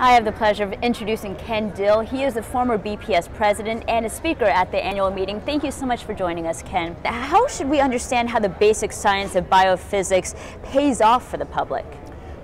I have the pleasure of introducing Ken Dill. He is the former BPS president and a speaker at the annual meeting. Thank you so much for joining us, Ken. How should we understand how the basic science of biophysics pays off for the public?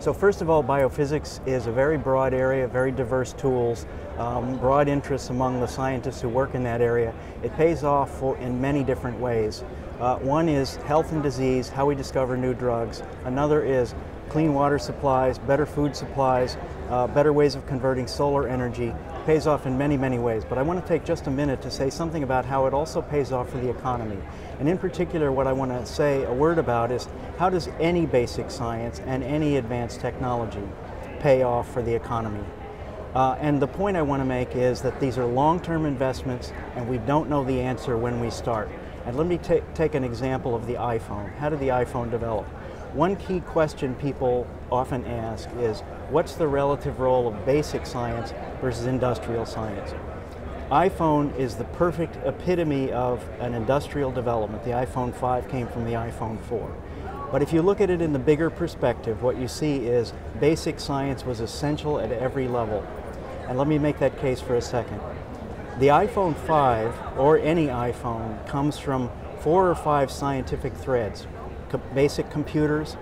So first of all, biophysics is a very broad area, very diverse tools, um, broad interests among the scientists who work in that area. It pays off for, in many different ways. Uh, one is health and disease, how we discover new drugs. Another is clean water supplies, better food supplies, uh, better ways of converting solar energy. Pays off in many, many ways. But I want to take just a minute to say something about how it also pays off for the economy. And in particular, what I want to say a word about is how does any basic science and any advanced technology pay off for the economy? Uh, and the point I want to make is that these are long-term investments and we don't know the answer when we start. And let me take an example of the iPhone. How did the iPhone develop? One key question people often ask is, what's the relative role of basic science versus industrial science? iPhone is the perfect epitome of an industrial development. The iPhone 5 came from the iPhone 4. But if you look at it in the bigger perspective, what you see is basic science was essential at every level. And let me make that case for a second. The iPhone 5, or any iPhone, comes from four or five scientific threads. Co basic computers,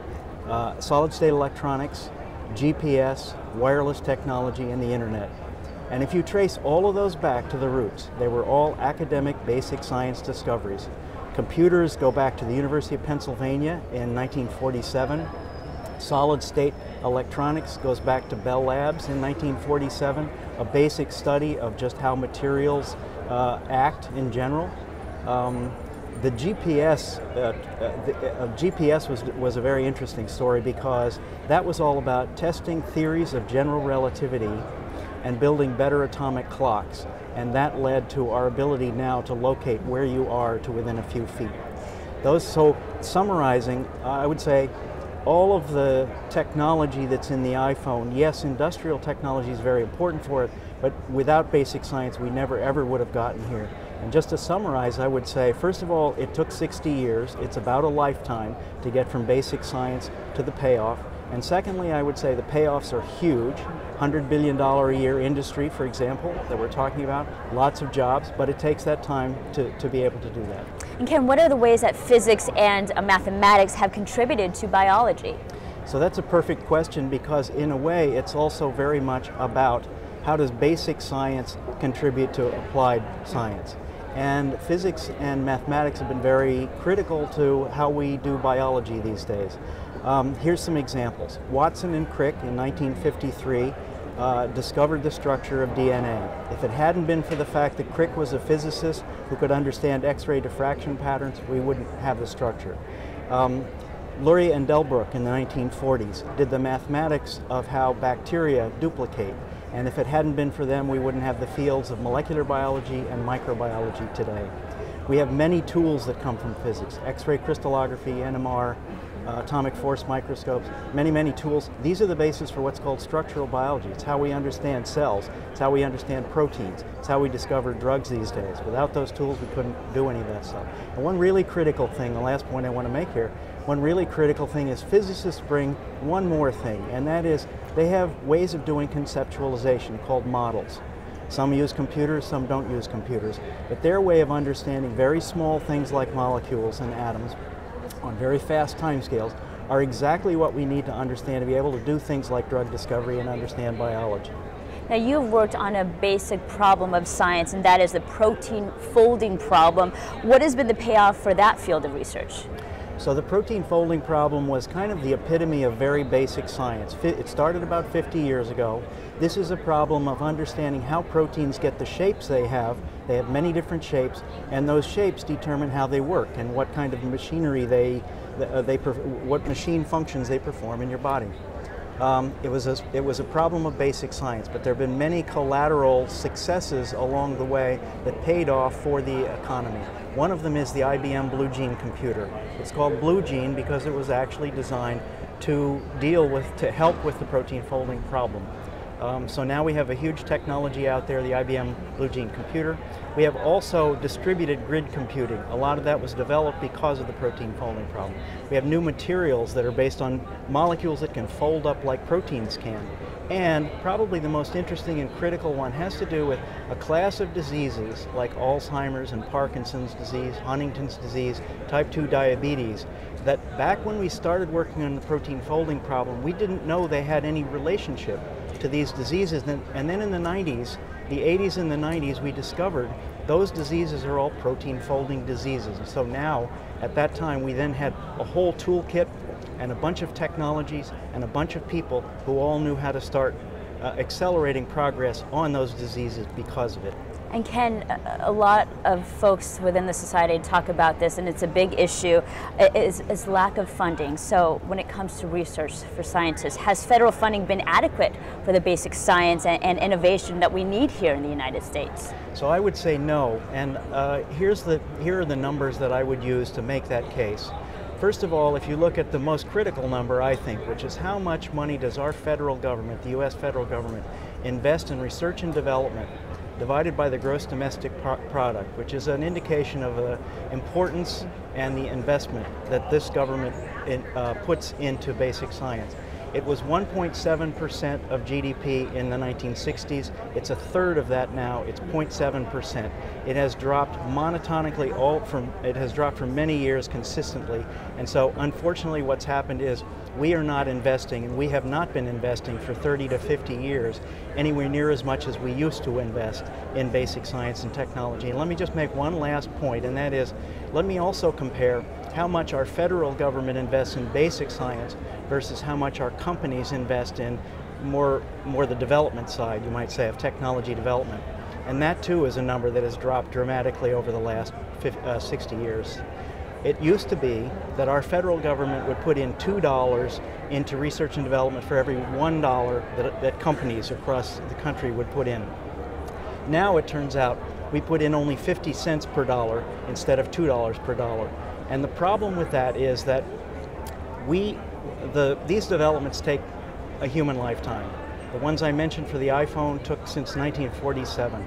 uh, solid-state electronics, GPS, wireless technology, and the internet. And if you trace all of those back to the roots, they were all academic basic science discoveries. Computers go back to the University of Pennsylvania in 1947. Solid state electronics goes back to Bell Labs in 1947, a basic study of just how materials uh, act in general. Um, the GPS, uh, uh, the, uh, GPS was, was a very interesting story because that was all about testing theories of general relativity and building better atomic clocks. And that led to our ability now to locate where you are to within a few feet. Those, so summarizing, I would say all of the technology that's in the iPhone, yes, industrial technology is very important for it, but without basic science, we never ever would have gotten here. And just to summarize, I would say, first of all, it took 60 years. It's about a lifetime to get from basic science to the payoff. And secondly, I would say the payoffs are huge. $100 billion a year industry, for example, that we're talking about, lots of jobs, but it takes that time to, to be able to do that. And Ken, what are the ways that physics and uh, mathematics have contributed to biology? So that's a perfect question because in a way it's also very much about how does basic science contribute to applied science. And physics and mathematics have been very critical to how we do biology these days. Um, here's some examples. Watson and Crick in 1953 uh, discovered the structure of DNA. If it hadn't been for the fact that Crick was a physicist who could understand X-ray diffraction patterns, we wouldn't have the structure. Um, Luria and Delbruck in the 1940s did the mathematics of how bacteria duplicate. And if it hadn't been for them, we wouldn't have the fields of molecular biology and microbiology today. We have many tools that come from physics, X-ray crystallography, NMR, uh, atomic force microscopes, many, many tools. These are the basis for what's called structural biology. It's how we understand cells. It's how we understand proteins. It's how we discover drugs these days. Without those tools, we couldn't do any of that stuff. And one really critical thing, the last point I want to make here, one really critical thing is physicists bring one more thing, and that is they have ways of doing conceptualization called models. Some use computers, some don't use computers. But their way of understanding very small things like molecules and atoms on very fast timescales are exactly what we need to understand to be able to do things like drug discovery and understand biology. Now you've worked on a basic problem of science and that is the protein folding problem. What has been the payoff for that field of research? So the protein folding problem was kind of the epitome of very basic science. It started about 50 years ago. This is a problem of understanding how proteins get the shapes they have. They have many different shapes, and those shapes determine how they work and what kind of machinery they, uh, they what machine functions they perform in your body. Um, it, was a, it was a problem of basic science, but there have been many collateral successes along the way that paid off for the economy. One of them is the IBM Blue Gene computer. It's called Blue Gene because it was actually designed to deal with, to help with the protein folding problem. Um, so now we have a huge technology out there, the IBM Blue Gene computer. We have also distributed grid computing. A lot of that was developed because of the protein folding problem. We have new materials that are based on molecules that can fold up like proteins can. And probably the most interesting and critical one has to do with a class of diseases like Alzheimer's and Parkinson's disease, Huntington's disease, type 2 diabetes, that back when we started working on the protein folding problem, we didn't know they had any relationship to these diseases. And then in the 90s, the 80s and the 90s, we discovered those diseases are all protein folding diseases. And so now, at that time, we then had a whole toolkit and a bunch of technologies and a bunch of people who all knew how to start uh, accelerating progress on those diseases because of it. And Ken, a lot of folks within the society talk about this, and it's a big issue, is, is, lack of funding. So when it comes to research for scientists, has federal funding been adequate for the basic science and, and innovation that we need here in the United States? So I would say no, and uh, here's the, here are the numbers that I would use to make that case. First of all, if you look at the most critical number, I think, which is how much money does our federal government, the U.S. federal government, invest in research and development divided by the gross domestic pro product, which is an indication of the importance and the investment that this government in, uh, puts into basic science. It was 1.7% of GDP in the 1960s. It's a third of that now. It's 0.7%. It has dropped monotonically all from it has dropped for many years consistently. And so unfortunately what's happened is we are not investing and we have not been investing for 30 to 50 years anywhere near as much as we used to invest in basic science and technology. And let me just make one last point and that is let me also compare how much our federal government invests in basic science versus how much our companies invest in more, more the development side, you might say, of technology development. And that too is a number that has dropped dramatically over the last 50, uh, 60 years. It used to be that our federal government would put in $2 into research and development for every $1 that, that companies across the country would put in. Now it turns out we put in only 50 cents per dollar instead of $2 per dollar. And the problem with that is that we, the, these developments take a human lifetime. The ones I mentioned for the iPhone took since 1947.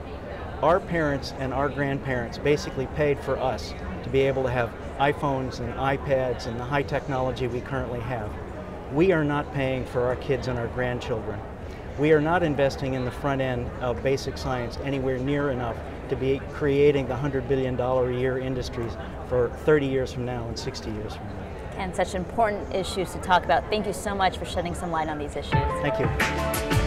Our parents and our grandparents basically paid for us to be able to have iPhones and iPads and the high technology we currently have. We are not paying for our kids and our grandchildren. We are not investing in the front end of basic science anywhere near enough to be creating the $100 billion a year industries for 30 years from now and 60 years from now. And such important issues to talk about. Thank you so much for shedding some light on these issues. Thank you.